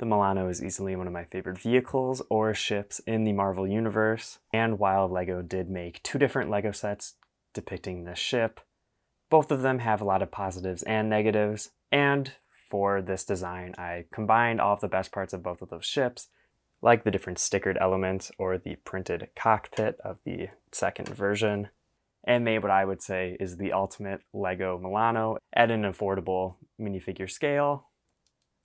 The Milano is easily one of my favorite vehicles or ships in the Marvel Universe, and while LEGO did make two different LEGO sets depicting this ship, both of them have a lot of positives and negatives, and for this design I combined all of the best parts of both of those ships, like the different stickered elements or the printed cockpit of the second version, and made what I would say is the ultimate LEGO Milano at an affordable minifigure scale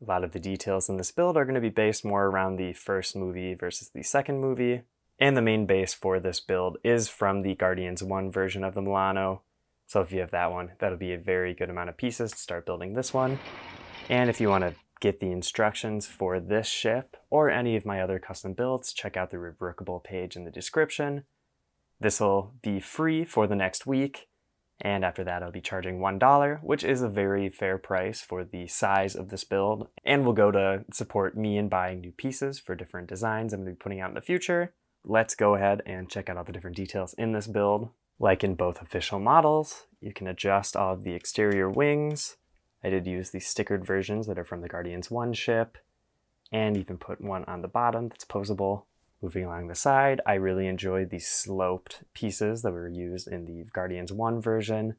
a lot of the details in this build are going to be based more around the first movie versus the second movie. And the main base for this build is from the Guardians 1 version of the Milano. So if you have that one, that'll be a very good amount of pieces to start building this one. And if you want to get the instructions for this ship or any of my other custom builds, check out the Rebrickable page in the description. This will be free for the next week, and after that, I'll be charging $1, which is a very fair price for the size of this build, and will go to support me in buying new pieces for different designs I'm going to be putting out in the future. Let's go ahead and check out all the different details in this build. Like in both official models, you can adjust all of the exterior wings. I did use the stickered versions that are from the Guardians 1 ship, and even put one on the bottom that's posable. Moving along the side, I really enjoyed the sloped pieces that were used in the Guardians 1 version.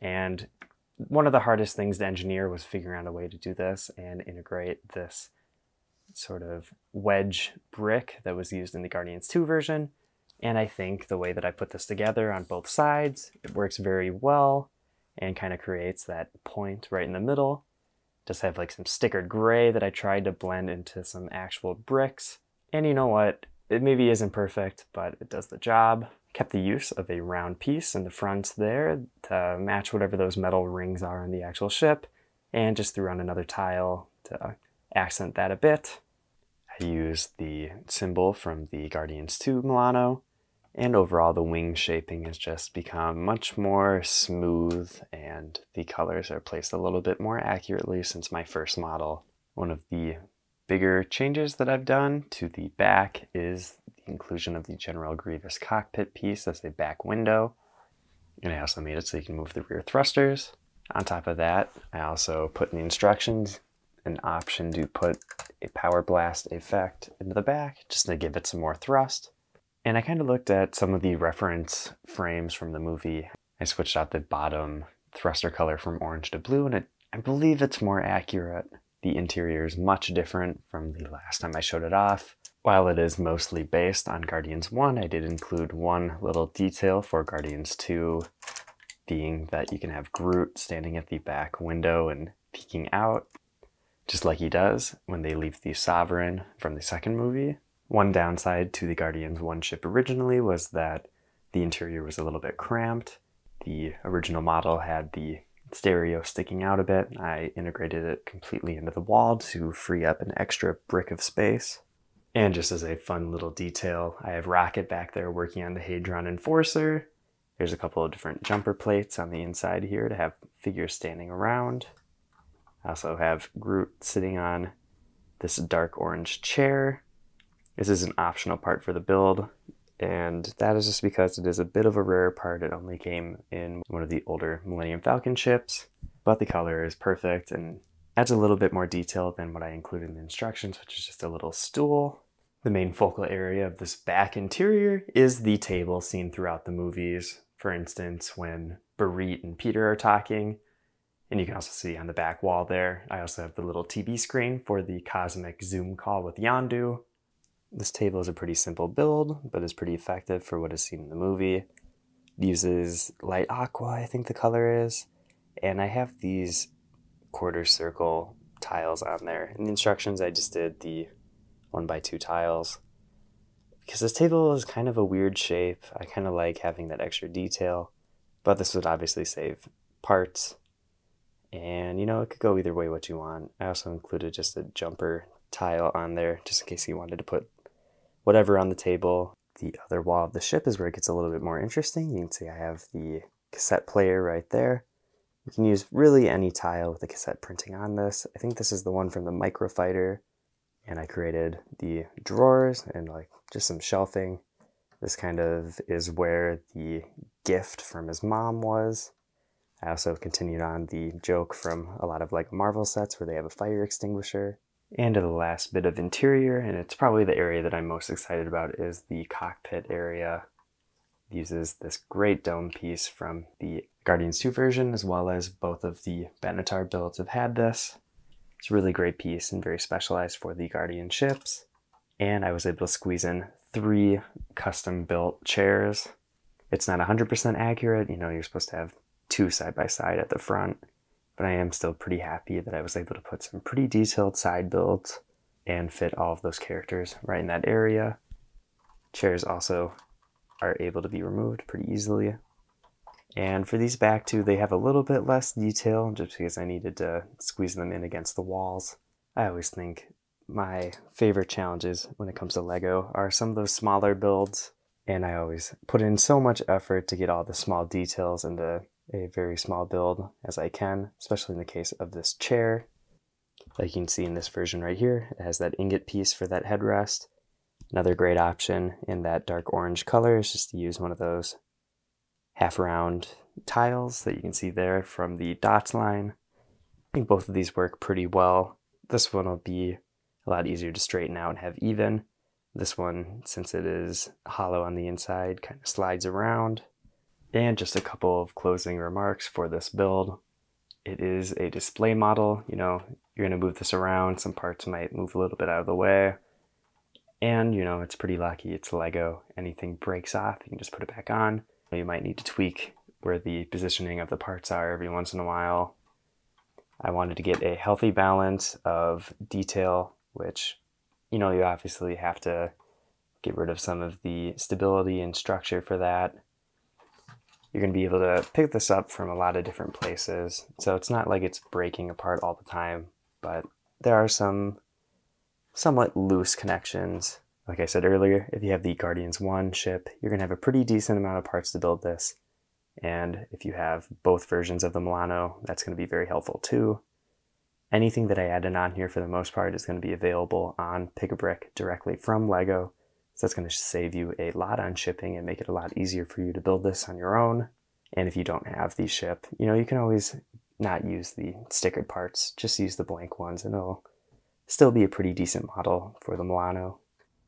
And one of the hardest things to engineer was figuring out a way to do this and integrate this sort of wedge brick that was used in the Guardians 2 version. And I think the way that I put this together on both sides, it works very well and kind of creates that point right in the middle. Just have like some stickered gray that I tried to blend into some actual bricks. And you know what? It maybe isn't perfect, but it does the job. Kept the use of a round piece in the front there to match whatever those metal rings are on the actual ship, and just threw on another tile to accent that a bit. I used the symbol from the Guardians 2 Milano, and overall the wing shaping has just become much more smooth and the colors are placed a little bit more accurately since my first model. One of the bigger changes that I've done to the back is the inclusion of the General Grievous cockpit piece as a back window. And I also made it so you can move the rear thrusters. On top of that, I also put in the instructions an option to put a power blast effect into the back just to give it some more thrust. And I kind of looked at some of the reference frames from the movie. I switched out the bottom thruster color from orange to blue, and it, I believe it's more accurate. The interior is much different from the last time I showed it off. While it is mostly based on Guardians 1, I did include one little detail for Guardians 2, being that you can have Groot standing at the back window and peeking out, just like he does when they leave the Sovereign from the second movie. One downside to the Guardians 1 ship originally was that the interior was a little bit cramped. The original model had the stereo sticking out a bit. I integrated it completely into the wall to free up an extra brick of space. And just as a fun little detail, I have Rocket back there working on the Hadron Enforcer. There's a couple of different jumper plates on the inside here to have figures standing around. I also have Groot sitting on this dark orange chair. This is an optional part for the build and that is just because it is a bit of a rare part. It only came in one of the older Millennium Falcon ships, but the color is perfect and adds a little bit more detail than what I included in the instructions, which is just a little stool. The main focal area of this back interior is the table seen throughout the movies. For instance, when Bereet and Peter are talking, and you can also see on the back wall there, I also have the little TV screen for the cosmic Zoom call with Yondu. This table is a pretty simple build, but is pretty effective for what is seen in the movie. It uses light aqua, I think the color is, and I have these quarter circle tiles on there. In the instructions, I just did the one by two tiles. Because this table is kind of a weird shape, I kind of like having that extra detail, but this would obviously save parts. And you know, it could go either way what you want. I also included just a jumper tile on there just in case you wanted to put whatever on the table. The other wall of the ship is where it gets a little bit more interesting. You can see I have the cassette player right there. You can use really any tile with the cassette printing on this. I think this is the one from the Microfighter. And I created the drawers and like just some shelving. This kind of is where the gift from his mom was. I also continued on the joke from a lot of like Marvel sets where they have a fire extinguisher. And the last bit of interior, and it's probably the area that I'm most excited about, is the cockpit area. It uses this great dome piece from the Guardians 2 version, as well as both of the Benatar builds have had this. It's a really great piece and very specialized for the Guardian ships. And I was able to squeeze in three custom built chairs. It's not 100% accurate, you know, you're supposed to have two side by side at the front, but I am still pretty happy that I was able to put some pretty detailed side builds and fit all of those characters right in that area. Chairs also are able to be removed pretty easily. And for these back two, they have a little bit less detail just because I needed to squeeze them in against the walls. I always think my favorite challenges when it comes to Lego are some of those smaller builds. And I always put in so much effort to get all the small details and into a very small build as I can, especially in the case of this chair. Like you can see in this version right here, it has that ingot piece for that headrest. Another great option in that dark orange color is just to use one of those half round tiles that you can see there from the dots line. I think both of these work pretty well. This one will be a lot easier to straighten out and have even. This one, since it is hollow on the inside, kind of slides around. And just a couple of closing remarks for this build. It is a display model, you know, you're going to move this around, some parts might move a little bit out of the way. And, you know, it's pretty lucky, it's Lego. Anything breaks off, you can just put it back on. You might need to tweak where the positioning of the parts are every once in a while. I wanted to get a healthy balance of detail, which, you know, you obviously have to get rid of some of the stability and structure for that. You're going to be able to pick this up from a lot of different places. So it's not like it's breaking apart all the time, but there are some somewhat loose connections like I said earlier, if you have the Guardians 1 ship, you're going to have a pretty decent amount of parts to build this. And if you have both versions of the Milano, that's going to be very helpful too. Anything that I added on here for the most part is going to be available on Pick-a-Brick directly from LEGO. So that's going to save you a lot on shipping and make it a lot easier for you to build this on your own. And if you don't have the ship, you know, you can always not use the stickered parts, just use the blank ones and it'll still be a pretty decent model for the Milano.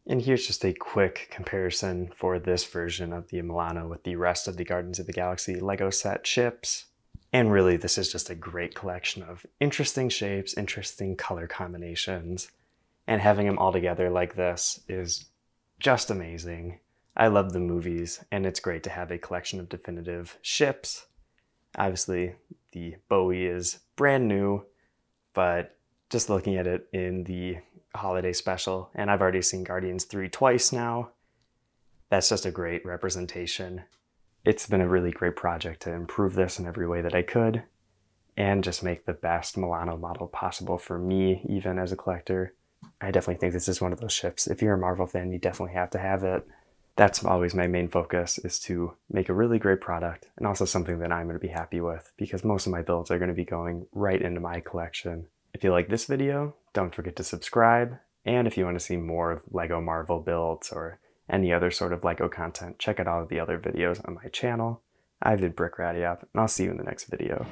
And here's just a quick comparison for this version of the Milano with the rest of the Guardians of the Galaxy LEGO set ships. And really, this is just a great collection of interesting shapes, interesting color combinations, and having them all together like this is just amazing. I love the movies, and it's great to have a collection of definitive ships. Obviously, the Bowie is brand new, but just looking at it in the holiday special, and I've already seen Guardians 3 twice now. That's just a great representation. It's been a really great project to improve this in every way that I could, and just make the best Milano model possible for me, even as a collector. I definitely think this is one of those ships. If you're a Marvel fan, you definitely have to have it. That's always my main focus is to make a really great product and also something that I'm going to be happy with because most of my builds are going to be going right into my collection. If you like this video, don't forget to subscribe. And if you want to see more of LEGO Marvel builds or any other sort of LEGO content, check out all of the other videos on my channel. I've been Brickrattyop, and I'll see you in the next video.